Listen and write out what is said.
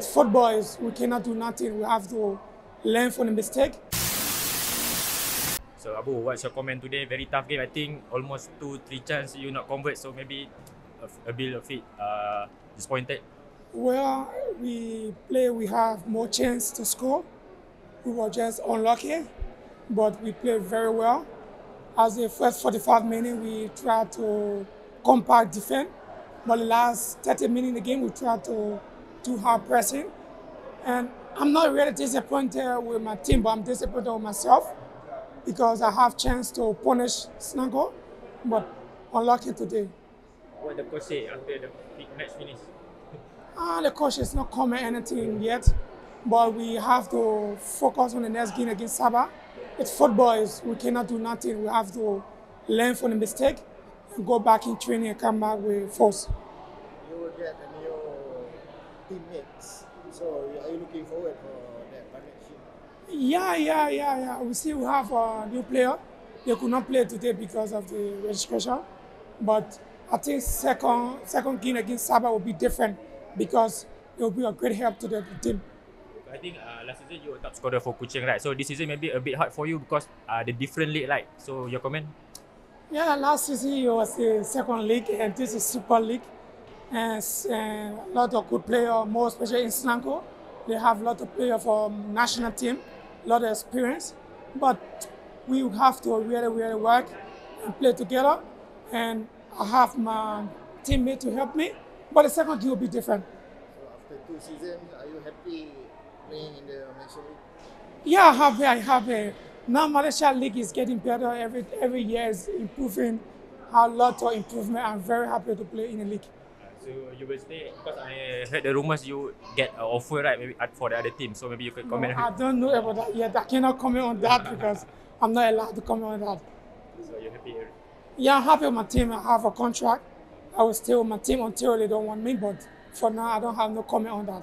It's football. Is we cannot do nothing. We have to learn from the mistake. So Abu, what's your comment today? Very tough game. I think almost two, three chance you not convert. So maybe a, a bit of it uh, disappointed. Well, we play. We have more chance to score. We were just unlucky, but we played very well. As the first 45 minutes, we tried to compact defend, but the last 30 minutes in the game, we tried to do hard pressing. And I'm not really disappointed with my team, but I'm disappointed with myself because I have chance to punish Selangor, but unlucky today. What the coach say after the match finish? Ah, the coach is not comment anything yet, but we have to focus on the next game against Sabah. It's football. Is we cannot do nothing. We have to learn from the mistake and go back in training and come back with force. You will get a new teammates. So are you looking forward for that partnership? Yeah, yeah, yeah, yeah. We still have a new player. They could not play today because of the registration, but I think second second game against Sabah will be different because it will be a great help to the team. I think uh, last season you were top scorer for Kuching, right? So this season maybe a bit hard for you because uh, the different league, right? So your comment? Yeah, last season it was the second league, and this is Super League. And, and a lot of good players, more especially in Selangor. They have a lot of players from national team, a lot of experience. But we have to really, really work and play together. And I have my teammate to help me. But the second year will be different. So after two seasons, are you happy playing in the Malaysian League? Yeah, I have. I have a now Malaysia League is getting better every every year is improving. A lot of improvement. I'm very happy to play in the league. So you will stay because I heard the rumors you get an offer right maybe for the other team. So maybe you could No, comment. I don't know about that yet. I cannot comment on that because I'm not allowed to comment on that. So you're happy. here? Yeah, I'm happy with my team. I have a contract. I will stay with my team until they don't want me. But for now, I don't have no comment on that.